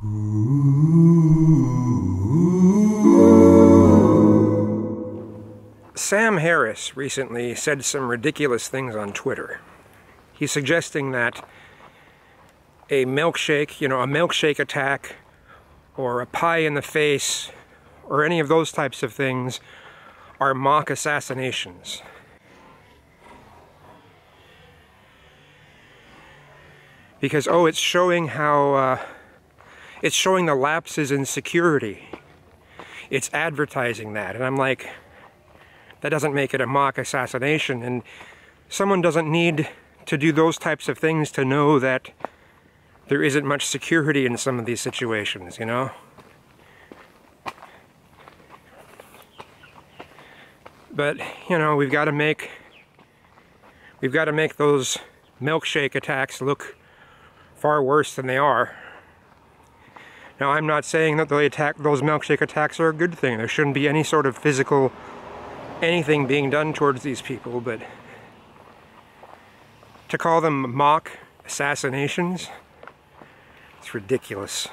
Sam Harris recently said some ridiculous things on Twitter. He's suggesting that a milkshake, you know, a milkshake attack or a pie in the face or any of those types of things are mock assassinations. Because, oh, it's showing how, uh, it's showing the lapses in security. It's advertising that. And I'm like, that doesn't make it a mock assassination. And someone doesn't need to do those types of things to know that there isn't much security in some of these situations, you know? But, you know, we've got to make we've got to make those milkshake attacks look far worse than they are. Now, I'm not saying that the attack, those milkshake attacks are a good thing. There shouldn't be any sort of physical anything being done towards these people, but to call them mock assassinations, it's ridiculous.